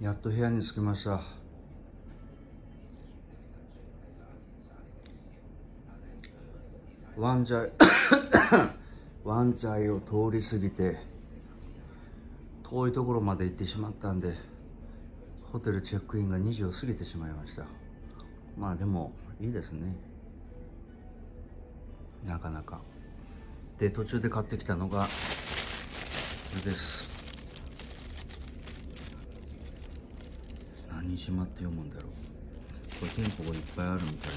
やっと部屋に着きました。ワンジャイ ワンジャイを通り過ぎて遠いところまで行ってしまったんでホテルチェックインが2時を過ぎてしまいました。まあでもいいですね。なかなか。で途中で買ってきたのがこれです。何島って読むんだろう。これ店舗がいっぱいあるみたい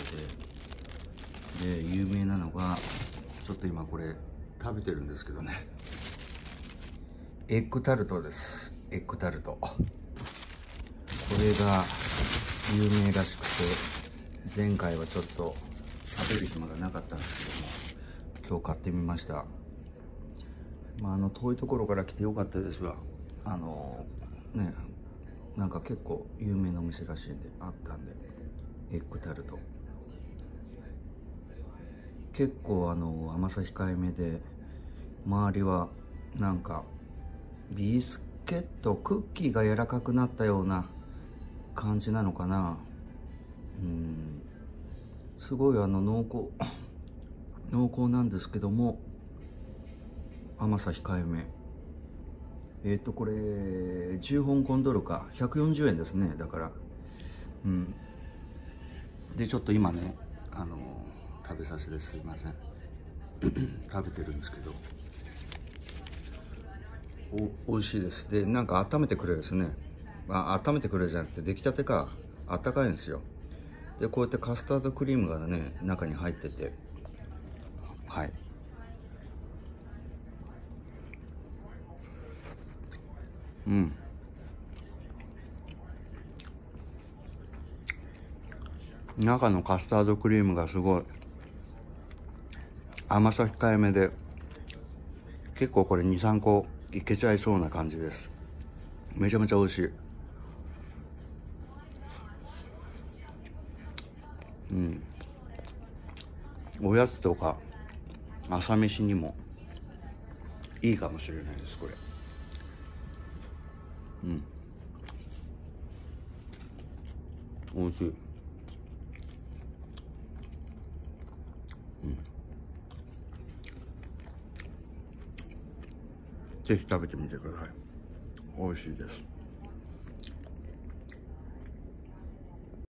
で。で有名なのがちょっと今これ食べてるんですけどね。エッグタルトです。エッグタルト。これが有名らしくて前回はちょっと食べる暇がなかったんですけども今日買ってみました。まああの遠いところから来てよかったですわあのねなんか結構有名なお店らしいんであったんでエッグタルト。結構あの甘さ控えめで周りはなんかビスケットクッキーが柔らかくなったような感じなのかな。うん。すごいあの濃厚濃厚なんですけども甘さ控えめ。えっ、ー、とこれ10香港ドルか。140円ですね。だから。うん。でちょっと今ねあの食べさせですいません。食べてるんですけど。お美味しいです。でなんか温めてくれるですね。まあ温めてくれるじゃなくて出来たてかあったかいんですよ。でこうやってカスタードクリームがね中に入ってて。はい。うん。中のカスタードクリームがすごい。甘さ控えめで。結構これ23個いけちゃいそうな感じです。めちゃめちゃ美味しい。うん。おやつとか朝飯にもいいかもしれないですこれ。うん。美味しい。うん。ぜひ食べてみてください。美味しいです。